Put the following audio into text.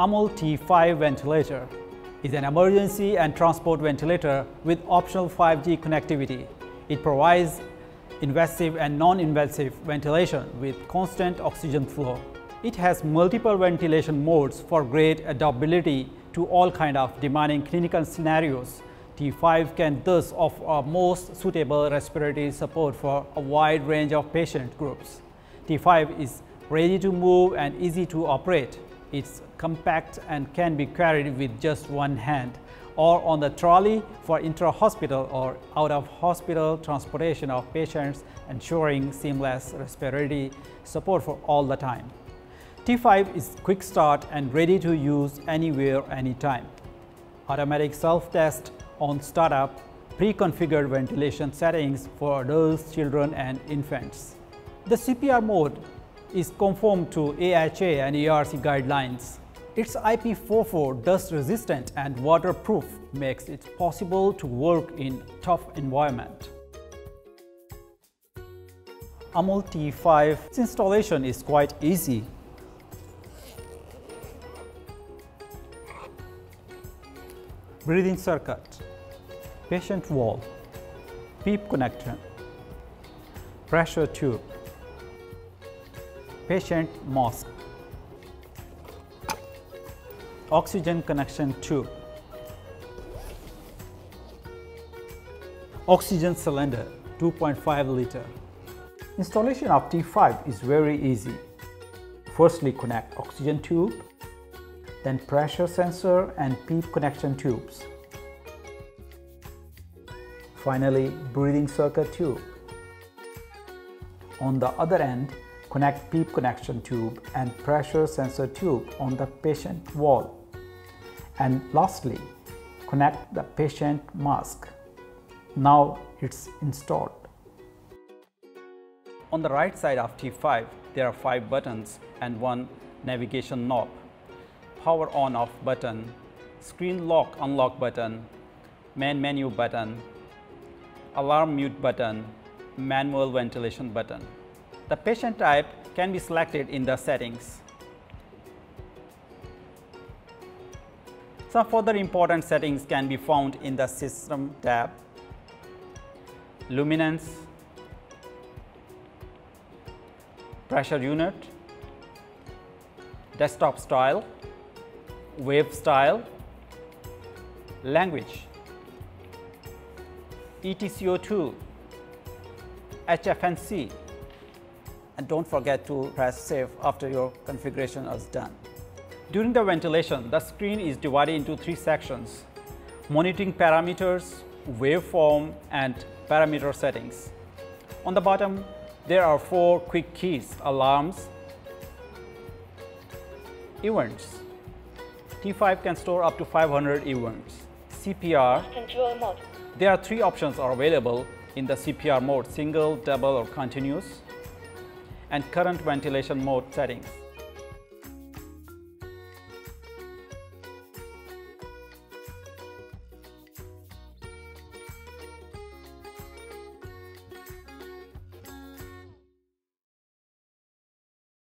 AMOUL T5 ventilator is an emergency and transport ventilator with optional 5G connectivity. It provides invasive and non-invasive ventilation with constant oxygen flow. It has multiple ventilation modes for great adaptability to all kind of demanding clinical scenarios. T5 can thus offer most suitable respiratory support for a wide range of patient groups. T5 is ready to move and easy to operate. It's compact and can be carried with just one hand or on the trolley for intra-hospital or out-of-hospital transportation of patients ensuring seamless respiratory support for all the time. T5 is quick start and ready to use anywhere, anytime. Automatic self-test on startup, pre-configured ventilation settings for adults, children and infants. The CPR mode is conformed to AHA and ERC guidelines. Its IP44 dust resistant and waterproof makes it possible to work in tough environment. AMOUL T5 installation is quite easy. Breathing circuit, patient valve, PEEP connector, pressure tube, patient mask, oxygen connection tube, oxygen cylinder 2.5 liter. Installation of T5 is very easy. Firstly connect oxygen tube, then pressure sensor and PEEP connection tubes. Finally breathing circuit tube. On the other end, connect PEEP connection tube and pressure sensor tube on the patient valve. And lastly, connect the patient mask. Now it's installed. On the right side of T5, there are five buttons and one navigation knob. Power on off button, screen lock unlock button, main menu button, alarm mute button, manual ventilation button. The patient type can be selected in the settings. Some further important settings can be found in the System tab, Luminance, Pressure Unit, Desktop Style, Wave Style, Language, ETCO2, HFNC, and don't forget to press save after your configuration is done. During the ventilation, the screen is divided into three sections, monitoring parameters, waveform and parameter settings. On the bottom, there are four quick keys, alarms, events. T5 can store up to 500 events. CPR, there are three options are available in the CPR mode, single, double or continuous and current ventilation mode settings.